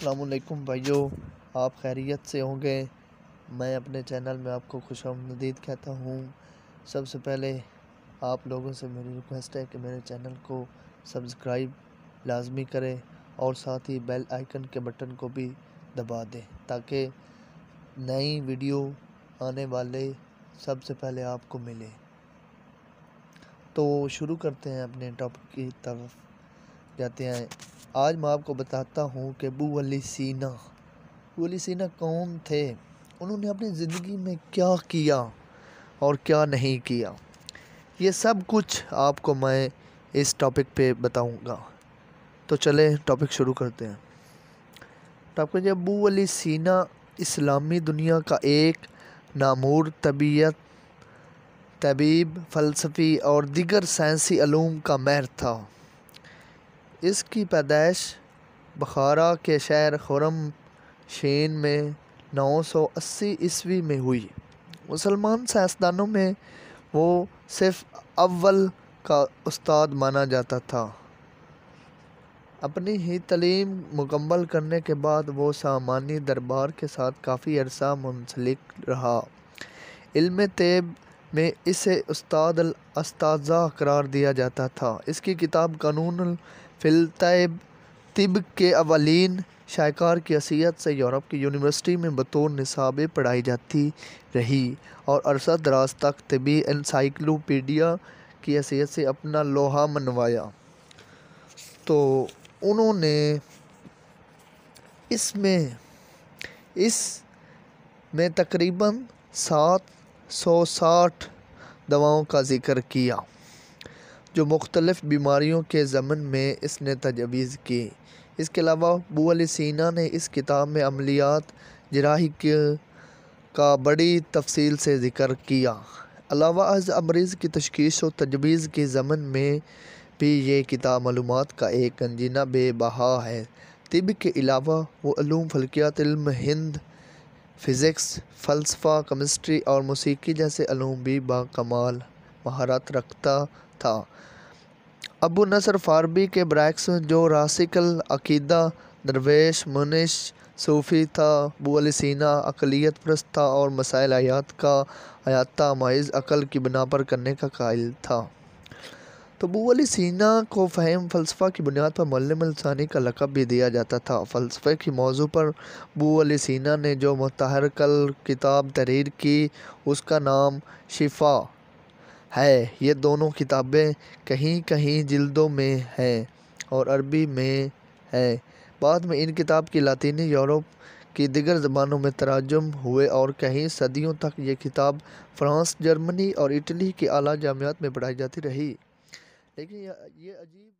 असलकुम भाइयों, आप खैरियत से होंगे। मैं अपने चैनल में आपको खुश आमदीद कहता हूँ। सबसे पहले आप लोगों से मेरी रिक्वेस्ट है कि मेरे चैनल को सब्सक्राइब लाजमी करें और साथ ही बेल आइकन के बटन को भी दबा दें ताकि नई वीडियो आने वाले सबसे पहले आपको मिले। तो शुरू करते हैं अपने टॉपिक की तरफ़, जाते हैं। आज मैं आपको बताता हूँ कि बू अली सीना बू अली सीना कौन थे? उन्होंने अपनी ज़िंदगी में क्या किया और क्या नहीं किया? ये सब कुछ आपको मैं इस टॉपिक पे बताऊँगा। तो चले टॉपिक शुरू करते हैं। टॉपिक जब बू अली सीना इस्लामी दुनिया का एक नामूर तबीयत, तबीब, फ़लसफ़ी और दिगर साइंसी अलूम का महर था। इसकी पैदाइश बखारा के शहर खुरम शेन में 980 ईस्वी में हुई। मुसलमान साइंसदानों में वो सिर्फ़ अव्वल का उस्ताद माना जाता था। अपनी ही तलीम मुकम्मल करने के बाद वो सामानी दरबार के साथ काफ़ी अरसा मुंसलिक रहा। इल्म तेब में इसे उस्ताद अस्ताज़ा करार दिया जाता था। इसकी किताब कानून फ़िलतैब तिब के अवलिन शायकार की हैसियत से यूरोप की यूनिवर्सिटी में बतौर निसाब पढ़ाई जाती रही और अरसा दराज तक तबी इंसाइक्लोपीडिया की हैसियत से अपना लोहा मनवाया। तो उन्होंने इसमें, इस में तकरीबन सात सौ साठ दवाओं का ज़िक्र किया, जो मुख्तलिफ़ बीमारियों के ज़मन में इसने तजवीज़ की। इसके अलावा बू अली सीना ने इस किताब में अमलियात जराही का बड़ी तफसील से ज़िक्र किया। अलावा, अज अमरीज़ की तशखीस व तजवीज़ के ज़मन में भी ये किताब मालूम का एक गंजीना बेबहा है। तिब के अलावा, वो ूम फल्कियात हिंद फ़िज़िक्स, फ़लसफ़ा, केमिस्ट्री और मौसीकी जैसे ूम भी बाकमाल महारत रखता था। अबू नसर फ़ारबी के ब्रैक्स, जो रासिकल अकीदा, दरवेश, मुनिश, सूफ़ी था बू अली सीना, अकलीत प्रस्त था और मसाइल आयात का आयाता माइज़ अकल की बिना पर करने का कायल था। तो बू अली सीना को फ़हम, फ़लसफ़ा की बुनियाद पर मल्लम लसानी का लकब भी दिया जाता था। फ़लसफ़े की मौजू पर बू अली सीना ने जो मतहरकल किताब तहरीर की, उसका नाम शिफा है। ये दोनों किताबें कहीं कहीं जिल्दों में हैं और अरबी में है। बाद में इन किताब की लातीनी यूरोप की दिगर ज़बानों में तराजम हुए और कहीं सदियों तक ये किताब फ्रांस, जर्मनी और इटली के आला जामियात में पढ़ाई जाती रही। लेकिन ये अजीब